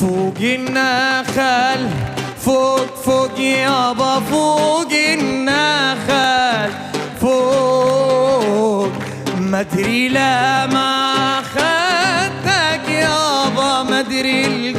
فوق النخل فوق فوق يابا فوق النخل فوق. ما أدري لا ما خدتك يابا ما أدري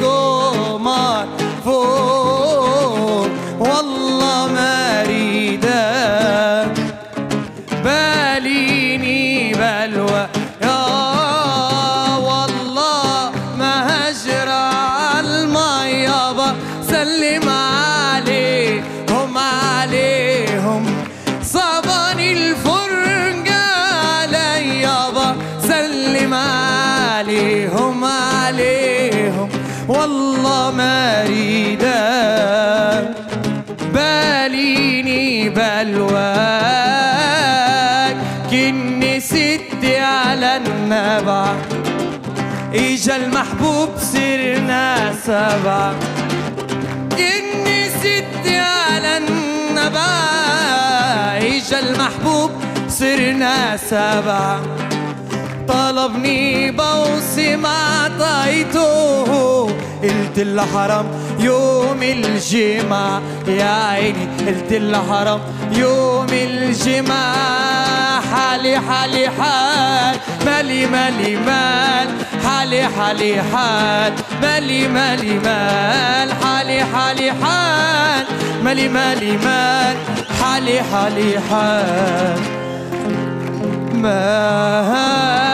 سلم عليهم عليهم. والله ما اريدك باليني بلواك. كني ستي على النبع. إجا المحبوب صرنا سبع. كني ستي على النبع. إجا المحبوب صرنا سبع. طلبني بوصي ما عطيته قلت له حرام يوم الجمعة. يا عيني قلت له حرام يوم الجمعة. حالي حالي حال. مالي مالي مال. حالي حالي حال. مالي مالي مال. حالي حالي حال. مالي مالي مال. حالي حالي حال. مالي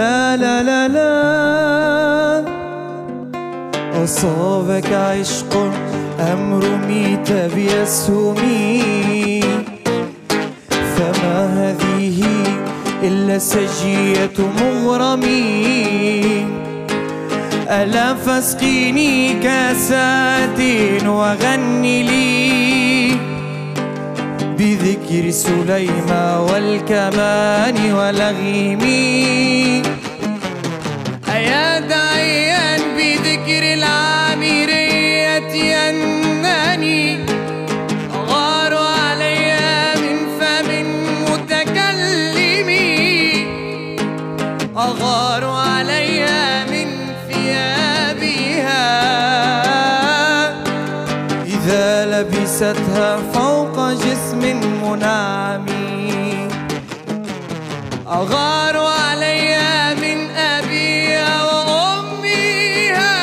لا لا لا لا. أصابك عشق أم رميت بأسهمي فما هذه إلا سجية مغرمي. ألا فاسقيني كاسات وغني لي. فجر سليمى والكمان ولغيمي أيا داعي لبستها فوق جسم منعم أغار علي من أبيها وأمها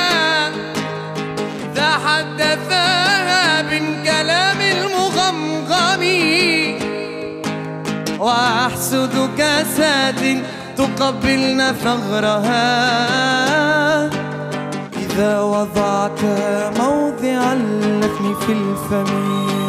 إذا حدثها بالكلام المغمغم. وأحسد كاسات تقبلن ثغرها. إذا وضعت موضع في الفمين